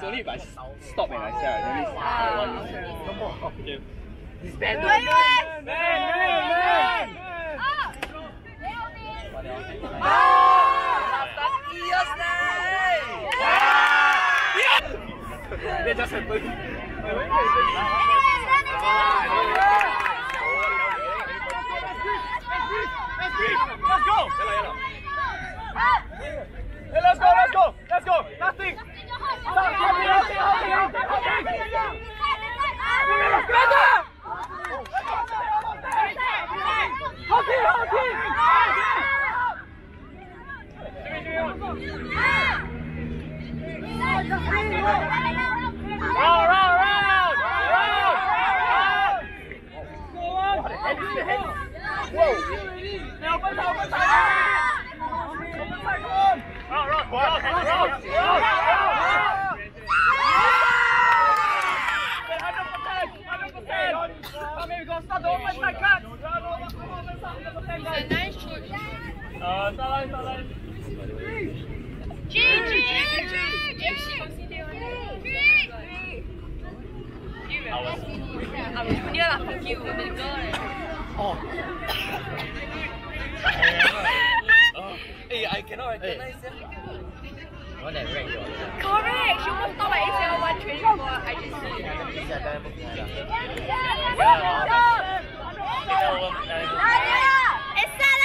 it's only if I stop and I say, then it's I want you. Come on. Okay. Ben, Ben, Ben, Ben. That just happened. Let's go! Hey, let's go, let's go, let's go. Nothing. Stop, hopping, hopping, hopping, hopping, hopping. Hopping, hopping. Round, round, round, round, round. Go on. Whoa. Now, open side, open side. Open side, come on. Round, round, round, round, round, round. Come here, we go start the open side cut. It's a nice shot. Uh, start line, start line. G, G, G, I was junior lah, fuck you, I'm a girl. Oh. Hey, I cannot recognize them. One that rank your. Correct, she almost thought like ACL one training for IGC. Excellent!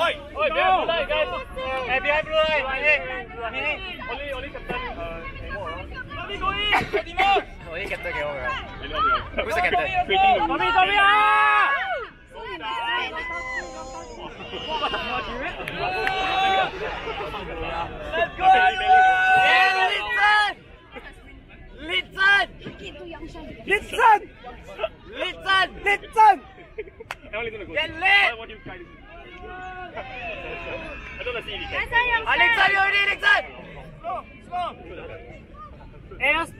Oi, oi, behind blue line, guys. Hey, behind blue line. Go in. Nemo. Only captain can walk around. Who's the captain? Tommy, Tommy, ah! Let's go! Yeah, Litson! Litson! Litson! Litson! Get lit! What do you guys I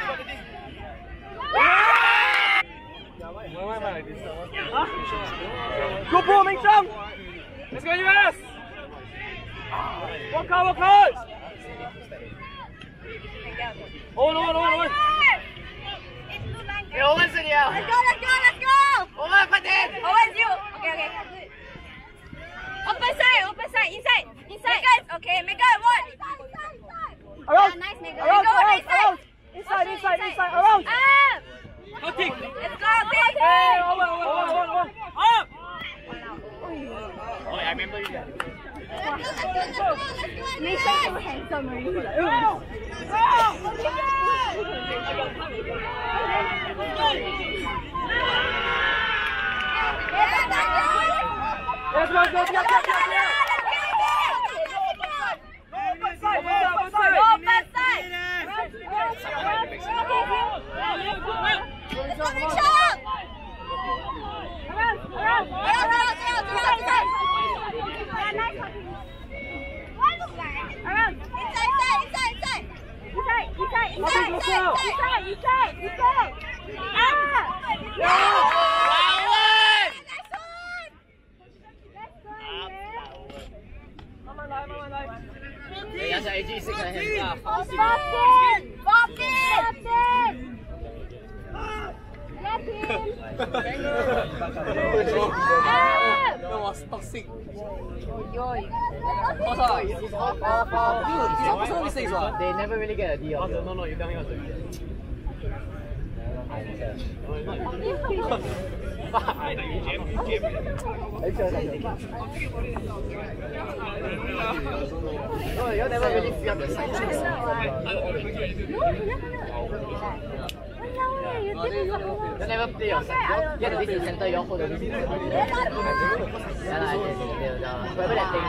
Okay. Good ball, Ming Chong. Let's go, US. Walk out, walk out. Hold on, hold on, hold on. Hey, Owen's in here! Let's go, let's go, let's go! Owen, put in! Oh, you. Okay, okay. Open side, open side, inside, inside. Guys, okay, make it one. Around. Ah, nice, Mega. Around, Mega, around, inside. around. Inside, inside, inside, around. Up. Nothing. Let's go, big. Hey, over, over, over, over, over. Up. Oh, I remember you. Make sure so handsome Let's go, let's go, let's go, let's go, let's go. That's an AG6 and a half. Bobby! Bobby! Get him! Ah! That was toxic. They never really get a D. No, no, you tell me what's the No, you never really feel the side. Walao eh, You never play yourself. You get the this center, you all hold the this center. Yeah, lah, yes, yes, yes. Whatever that thing.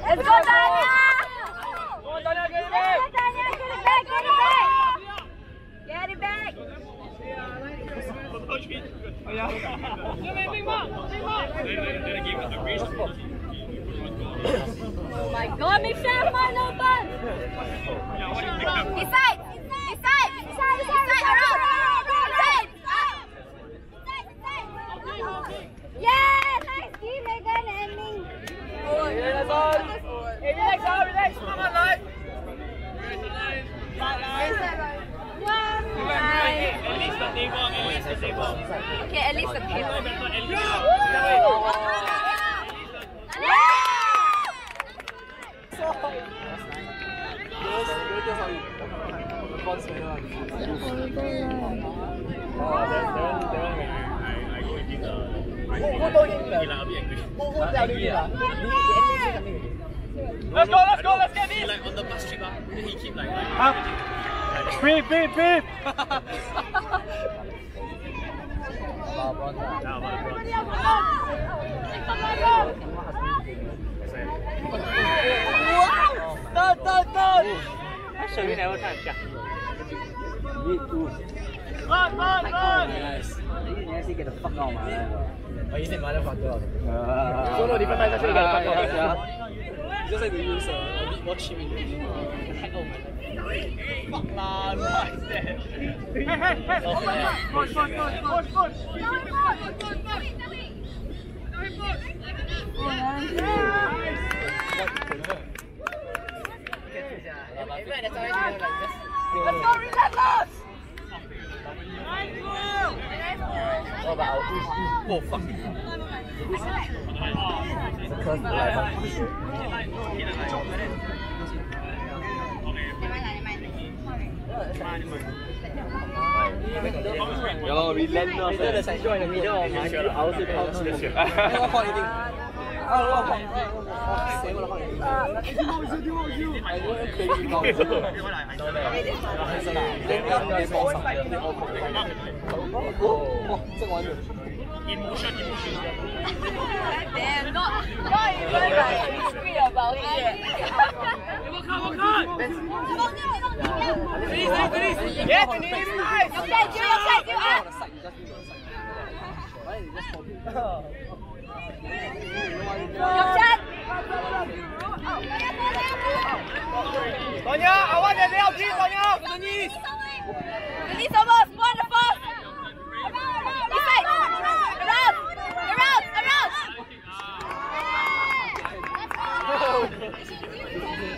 Let's go, Tanya! Come on, Tanya, get it Let's back. go, Tanya! Get it back, get it back! Get it back! Oh my god, make sure man open! Inside! Inside! Inside! Inside! Around! Inside! Yeah! Nice team, Megan and Ming! Oh, yeah, that's all. Hey, relax, relax. Come on, lad. Okay, at least the table. Who told him the- Who who tell him this, ah? Did he- did enemy say something already? Let's go, let's go, let's get this. like on the bus trip, ah, he keep like, Beep, beep, beep. Done, done, done. Actually, we never time. Run, run, run. Oh, he said motherfucker. So no different times, actually, get the fuck out. just like to use uh, a bit more cheap in the heck out my Fuck lah, Hey, hey, hey. Push, push, push, push, push. Even at the time, you know, like, just- Let's go, relentless. Oh, but push, push. Oh fuck. It's a curse to life, ah. Ya Yo, we Relentless. I the middle of my. I don't call anything. I don't call what I call anything. Emotion, emotion. Damn, not, not even like, we about it. Your side, you, your side, you up. Your side. Tonya, I want the nail, please, Tonya. To the knees. Release almost, one the first. This side. Around, around, around.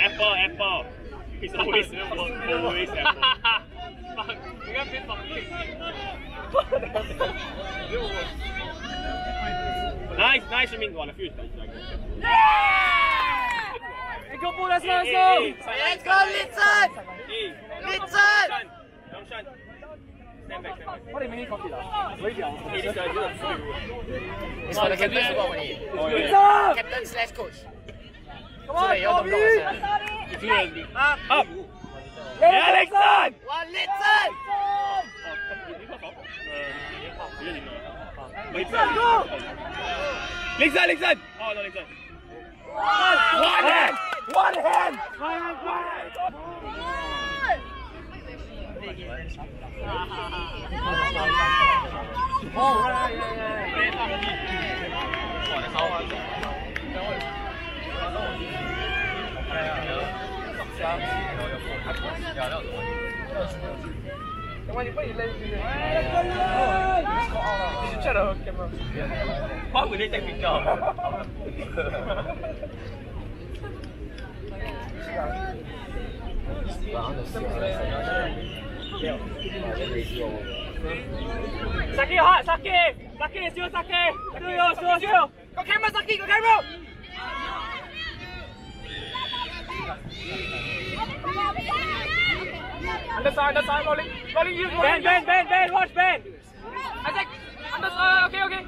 Apple, Apple. It's always always Apple. Fuck, you got bit Nice, nice, I mean, one, a few times. Hey, go, Paul, let's go, let's go. Let's go, listen! Listen! Don't shun. Stand back, stand back. What do you mean, copy that? Where's your Hey, this guy, you don't It's for the captain's squad only. Up! Captain slash coach. Come So that on, you all don't block Bobby! yourself. If you want ah. Up! Up! Yeah, Alexon! One listen! Let's go! Listen, listen! Oh, no, listen. One hand! One hand! One hand, one hand! Come on, Why would they take picture of Saki hot, Saki! Saki, it's you, Saki! It's you, it's you, it's you! Go camera, Saki, go camera! Underside, underside, rolling, rolling, you, rolling. Ben, Ben, Ben, Ben, watch Ben! Isaac, underside, okay, okay.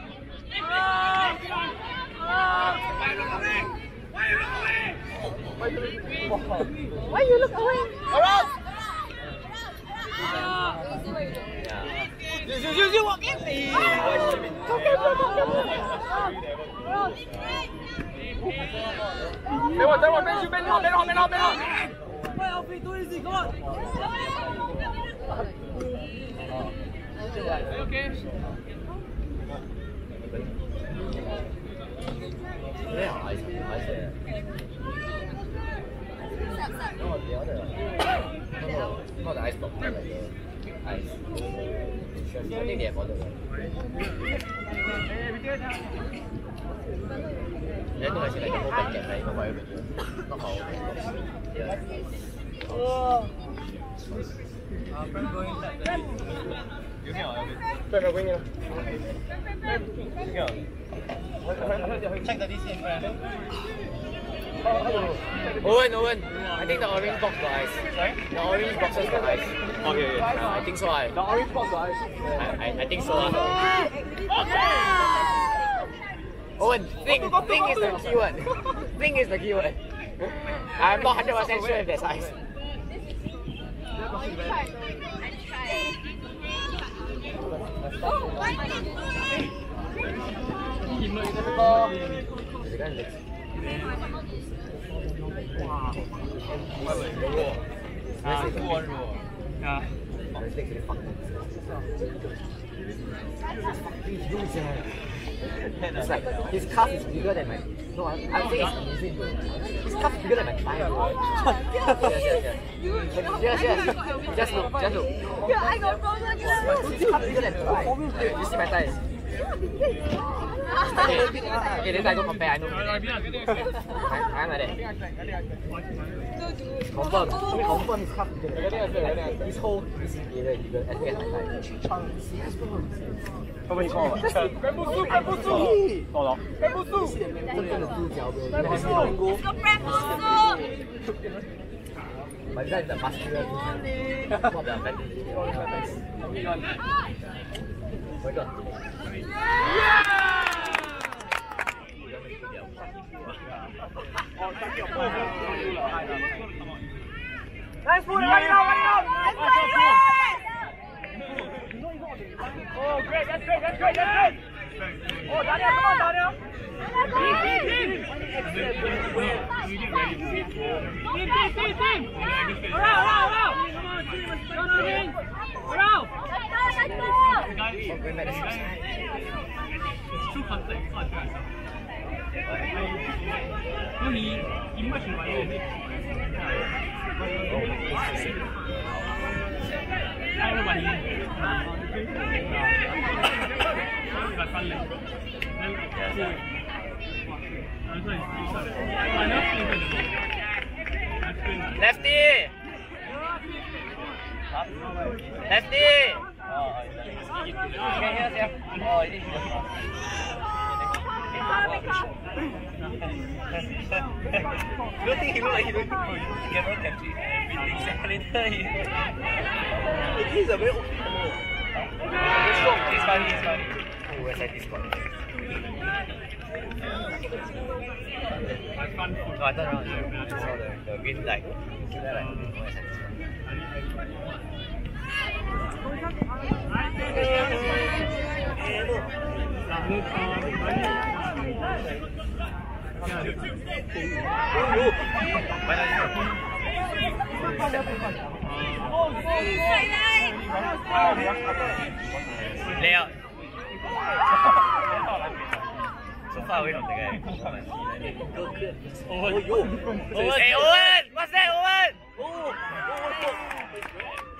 Why you look away? You, you, you, walk in! Ben one, Ben one, Ben two, Ben one, Ben one, Ben one, Ben one! Yeah, I see, I see. No, the other. No, no, not the ice block, but like the ice. I think they have ordered one. Then no, I see like the whole packet, like not whatever. Not our packet. Yeah. Ben, Ben, going in. Check the DC and Owen, Owen, I think the orange box got ice. Sorry? The orange boxes got ice. Okay, Uh, I think so. I, The orange box, guys. I, I, I think so. Uh. Owen, think, think is the keyword. think is the keyword. I'm not 100% sure if there's ice. The guy looks- Ah, 不温柔。啊， Oh, his legs really fucking He's huge, eh. It's like his calf is bigger than my. No, I, I think it's amazing, bro. His calf is bigger than my thigh, bro. yes, yes, yes. Yes, yes. Just look, just look. I got frozen. His calf bigger than my thigh. Dude, you see my thighs? Để đến đây có cà phê anh luôn Hai này đây Không vâng, không vâng khắp It's whole It's here, you can add it Không bị khó rồi Cái bút su, cái bút su Đó đó Cái bút su Cái bút su Let's go grab bút su Mà ra là bắt chưa Không là bắt Không bị gần Mới gần Yeah! Nice one, right now, right now! Oh, great, that's great, that's great, that's great! Oh, Daniel, come on, Daniel! Team, team, team! Team, team, team! Around, around, around! Come on, team, let's go! Around! Let's go, let's go! It's too complex, it's not fair. image 完了，哎，我把你，來分離，即係，啊，所以係咯，呢個就 Lefty! Lefty! Okay, yes, yeah. Oh, it is. Don't think he like he later he. He's a very okay camera. He's strong. He's funny. He's funny. Oh, where's that spot? No, I turned around. I saw the, the green light. Like, oh, where's that spot? Layout. so far away from the guy. Oh, yo. Owen. Hey, Owen! What's that, Owen? Oh, oh, oh. oh.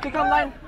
Pick on! line.